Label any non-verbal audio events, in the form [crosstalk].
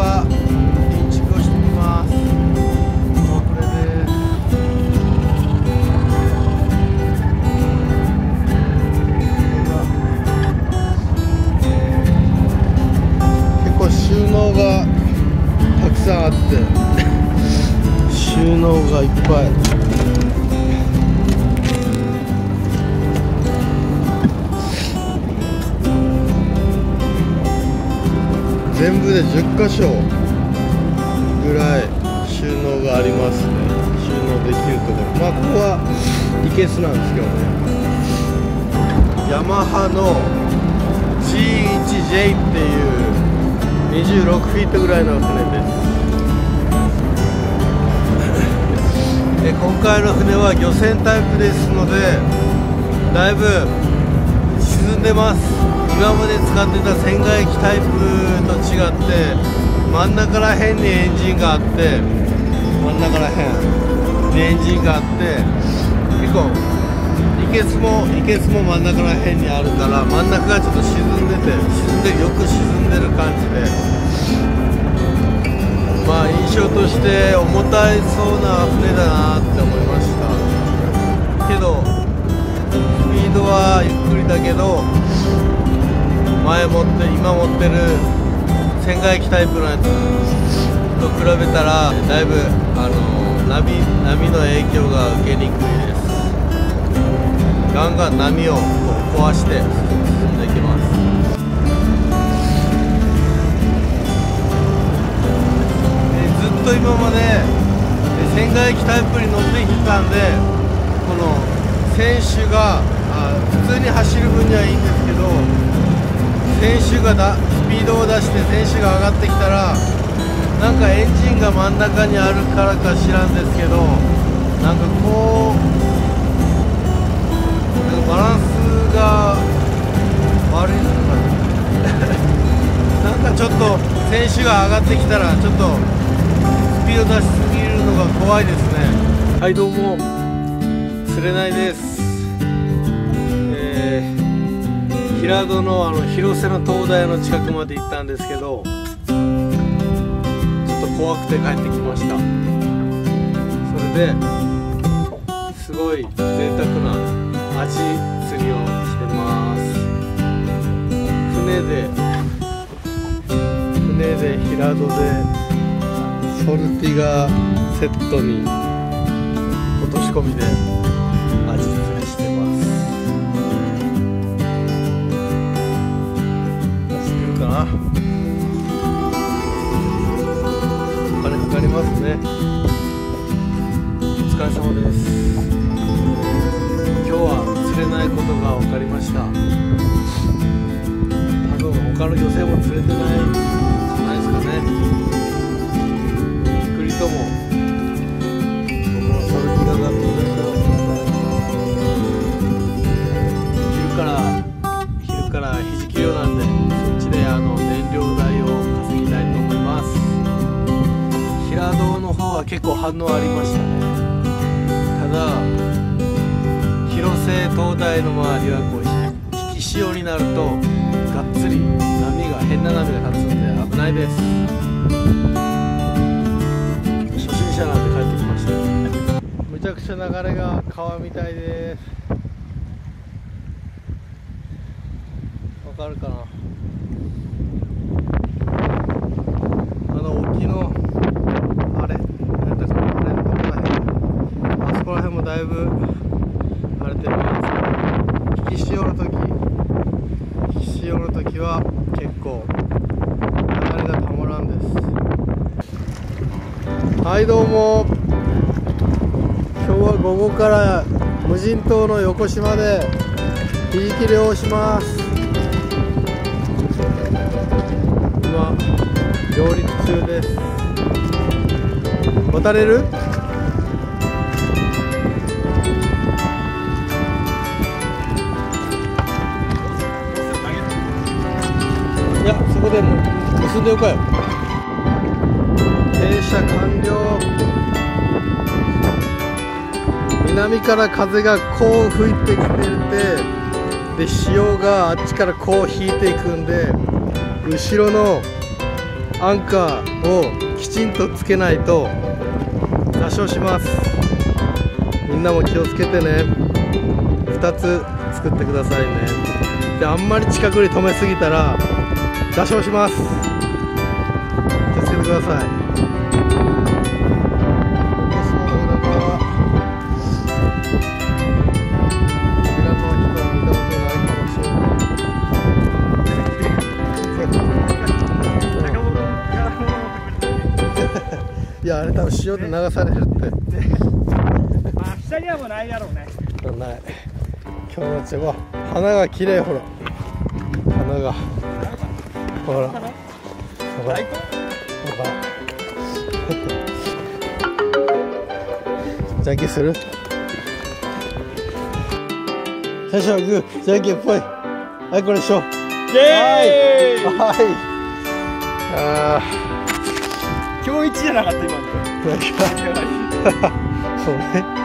は建築をしてみますもうこれで結構収納がたくさんあって [laughs] 収納がいっぱい。で10箇所ぐらい収納がありますね収納できるところまあここはいけすなんですけどねヤマハの G1J っていう26フィートぐらいの船ですで今回の船は漁船タイプですのでだいぶんでます。今まで使ってた船外機タイプと違って真ん中ら辺にエンジンがあって真ん中ら辺にエンジンがあって結構いけすもいけすも真ん中ら辺にあるから真ん中がちょっと沈んでて沈んでよく沈んでる感じで。まあ印象として重たいそうな船だなって思いました。けどはゆっくりだけど前持って今持ってる船外機タイプのやつと比べたらだいぶあの波波の影響が受けにくいです。ガンガン波をこう壊して進んでいきます。ずっと今まで船外機タイプに乗ってきたんでこの選手が普通に走る分にはいいんですけど選手がだスピードを出して選手が上がってきたらなんかエンジンが真ん中にあるからか知らんですけどなんかこうなんかバランスが悪いのかな。[laughs] なんかちょっと選手が上がってきたらちょっとスピード出しすぎるのが怖いですね。はいどうも。釣れないです平戸のあの広瀬の灯台の近くまで行ったんですけどちょっと怖くて帰ってきました。それですごい贅沢なアジ釣りをしてます。船で船で平戸でソルティガセットに落とし込みで。お金かかりますね。お疲れ様です。今日は釣れないことが分かりました。多分他の漁船も釣れてないじゃないですかね。ゆっくりとも。結構反応ありましたね。ただ広瀬灯台の周りはこう引き潮になるとがっつり波が変な波が立つんで危ないです。初心者なんで帰ってきました。めちゃくちゃ流れが川みたいです。わかるかな？いぶ荒れてます。引き潮の時引き潮の時は結構流れがたまらんです。はいどうも。今日は午後から無人島の横島でひじき漁をします。今上陸中です。渡れる？こでも結んでおかよ停車完了。南から風がこう吹いてきててで潮があっちからこう引いていくんで後ろのアンカーをきちんとつけないと座礁します。みんなも気をつけてね。2つ作ってくださいね。であんまり近くに止めすぎたら座礁します。気をつけてください。[laughs] いやあれ多分塩で流されるって、ね、まあ下にはもうないだろうね。ない。今日のうちは花が綺麗ほら。花が。ほら。ほら。ほら。じゃんけんする？最初はグー。じゃんけんぽい。はいこれでしょ。イエーイ！はい。あ今日一じゃなかった今の。[laughs] そうね